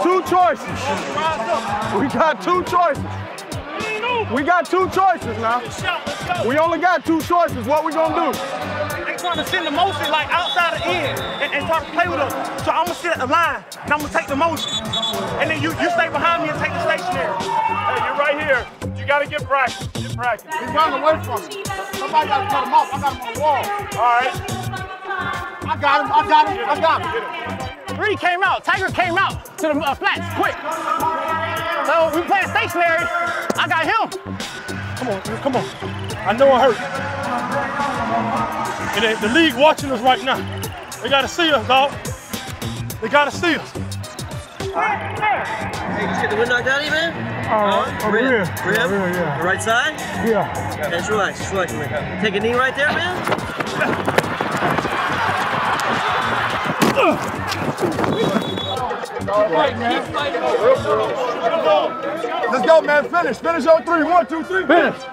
Two choices. We got two choices. We got two choices now. We only got two choices. What we gonna do? They trying to send the motion like outside the end and, and try to play with us. So I'm gonna sit at the line and I'm gonna take the motion. And then you, you stay behind me and take the stationary. Hey, you're right here. You gotta get practice. Get practice. He's running away from me. Somebody gotta cut him off. I got him on the wall. All right. I got him. I got him. I got him. Three came out. Tiger came out to the uh, flats quick. So we playing stationary. I got him. Come on, come on. I know it hurt. And the, the league watching us right now. They gotta see us, dog. They gotta see us. Hey, you get the wind knocked out of you, man? Uh, Rib? rear. Rib? Rear, yeah. The right side? Yeah. Okay, just relax, just relax, man. Take a knee right there, man. Let's go, man. Finish. Finish on three. One, two, three. Finish.